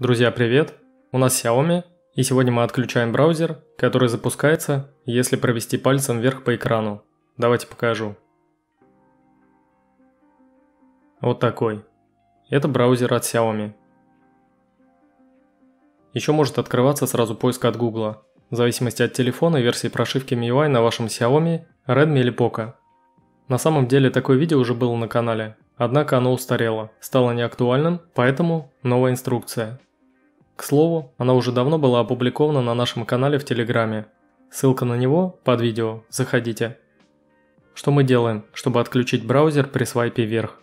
Друзья, привет! У нас Xiaomi, и сегодня мы отключаем браузер, который запускается, если провести пальцем вверх по экрану. Давайте покажу. Вот такой. Это браузер от Xiaomi. Еще может открываться сразу поиск от Google, в зависимости от телефона и версии прошивки MIUI на вашем Xiaomi, Redmi или Poco. На самом деле такое видео уже было на канале, однако оно устарело, стало неактуальным, поэтому новая инструкция. К слову, она уже давно была опубликована на нашем канале в Телеграме. Ссылка на него под видео, заходите. Что мы делаем, чтобы отключить браузер при свайпе вверх?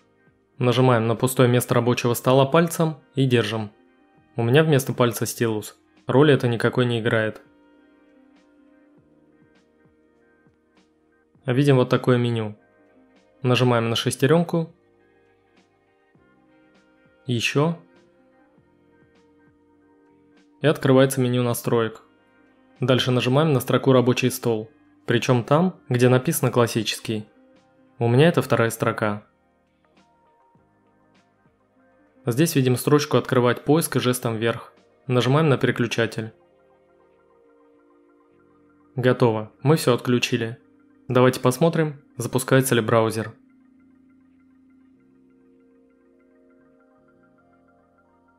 Нажимаем на пустое место рабочего стола пальцем и держим. У меня вместо пальца стилус. Роли это никакой не играет. Видим вот такое меню. Нажимаем на шестеренку. Еще. И открывается меню настроек. Дальше нажимаем на строку «Рабочий стол». Причем там, где написано «Классический». У меня это вторая строка. Здесь видим строчку «Открывать поиск» и жестом вверх. Нажимаем на переключатель. Готово, мы все отключили. Давайте посмотрим, запускается ли браузер.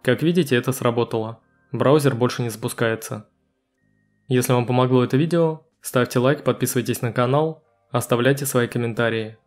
Как видите, это сработало. Браузер больше не запускается. Если вам помогло это видео, ставьте лайк, подписывайтесь на канал, оставляйте свои комментарии.